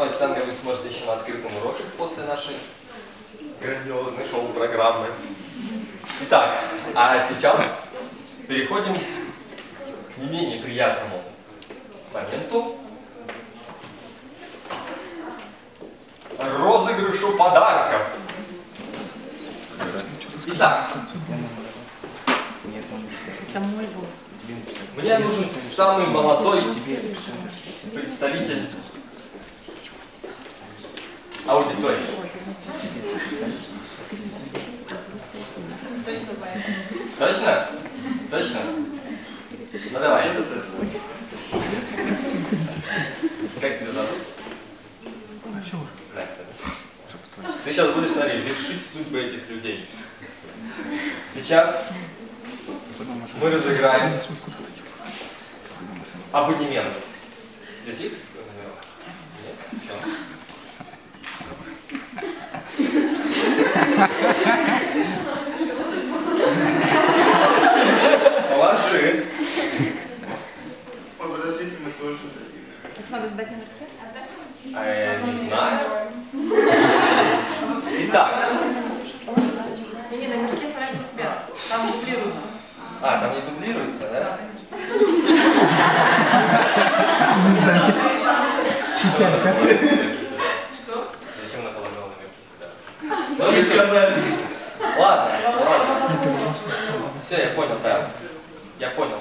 Танцевать танго вы сможете еще на открытом уроке после нашей грандиозной шоу-программы. Итак, а сейчас переходим к не менее приятному моменту. Розыгрышу подарков. Итак, Это мой был. мне нужен самый молодой представитель аудитории. Точно? Точно? Ну давай. Как тебя зовут? Настя. Ты сейчас будешь, смотри, решить судьбы этих людей. Сейчас мы разыграем абонемент. Здесь есть Положи. Подождите, мы тоже дадим. Это надо сдать на руке? А я не знаю. Итак, Не, на руке правильно себя. Там дублируется. а, там не дублируется, да? Что? Зачем она положила номерки сюда? Ну, не сказали. Ладно, ладно. Все, я понял, да. Я понял,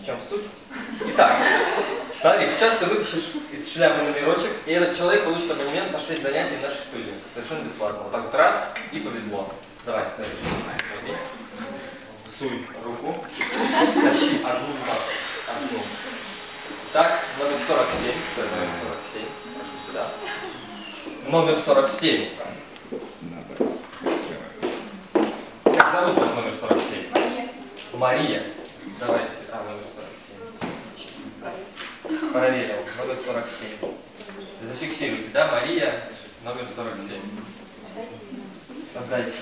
в чем суть. Итак, смотри, сейчас ты вытащишь из шляпы номерочек, и этот человек получит абонемент на 6 занятий в нашей студии. Совершенно бесплатно. Вот так вот раз, и повезло. Давай, смотри. Смотри. Суй руку. Тащи одну бумажку. Одну. Так, номер 47. Кто это номер 47? Прошу сюда. Номер 47. Как зовут вас номер 47? Мария. Давайте. А, номер 47. Проверил. Номер 47. Зафиксируйте, да, Мария, номер 47. Отдайте.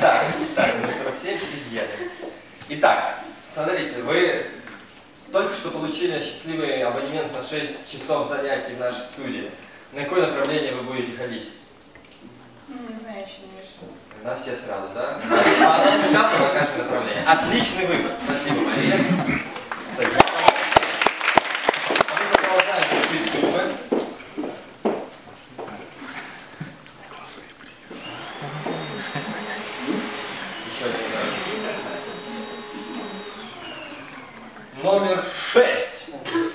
Так, так, номер 47 изъяли. Итак, смотрите, вы только что получили счастливый абонемент на 6 часов занятий в нашей студии. На какое направление вы будете ходить? Ну, не знаю, еще не решила. На все сразу, да? По одному часу на каждое направление. Отличный выбор. Спасибо, Мария. Садись. А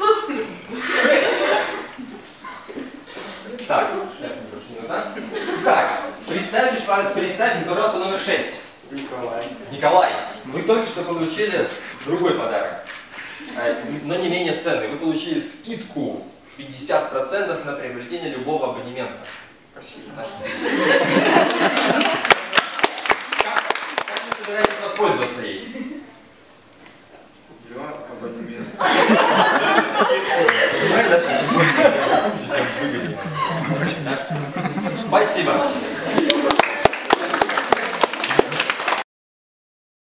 переставьте, пожалуйста, номер 6. Николай. Николай, вы только что получили другой подарок, э, но не менее ценный. Вы получили скидку 50% на приобретение любого абонемента. Спасибо. Как, как вы собираетесь воспользоваться ей? Я абонемент. Спасибо.